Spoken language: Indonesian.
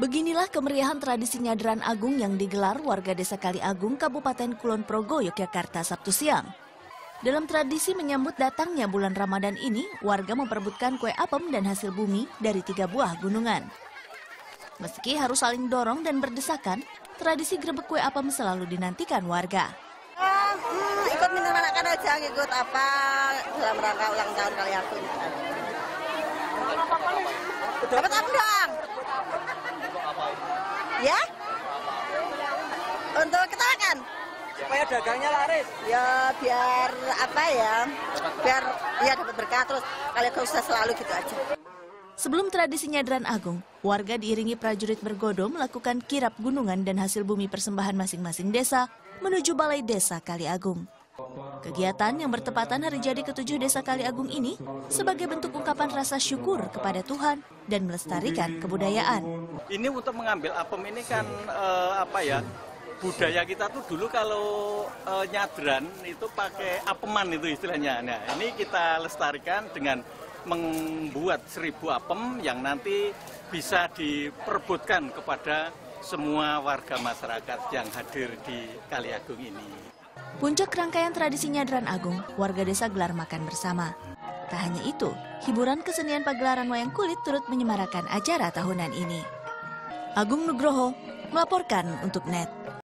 Beginilah kemeriahan tradisi nyadran agung yang digelar warga desa Kali Agung, Kabupaten Kulon Progo, Yogyakarta, Sabtu siang. Dalam tradisi menyambut datangnya bulan Ramadan ini, warga memperebutkan kue apem dan hasil bumi dari tiga buah gunungan. Meski harus saling dorong dan berdesakan, tradisi grebek kue apem selalu dinantikan warga. Oh, hmm, ikut menyemarakan aja, ikut apa dalam rangka ulang tahun Kali Agung. Dapat apa dong? Ya? Untuk ketawakan? supaya dagangnya laris. Ya biar apa ya? Biar ya dapat berkah terus kali sukses selalu gitu aja. Sebelum tradisi nyadran agung, warga diiringi prajurit bergodo melakukan kirap gunungan dan hasil bumi persembahan masing-masing desa menuju balai desa Kali Agung. Kegiatan yang bertepatan hari jadi ketujuh desa Kali Agung ini sebagai bentuk ungkapan rasa syukur kepada Tuhan dan melestarikan kebudayaan. Ini untuk mengambil apem ini kan eh, apa ya budaya kita tuh dulu kalau eh, nyadran itu pakai apeman itu istilahnya. Nah ini kita lestarikan dengan membuat seribu apem yang nanti bisa diperbutkan kepada semua warga masyarakat yang hadir di Kali Agung ini. Puncak rangkaian tradisi nyadran agung, warga desa gelar makan bersama. Tak hanya itu, hiburan kesenian pagelaran wayang kulit turut menyemarakan acara tahunan ini. Agung Nugroho melaporkan untuk NET.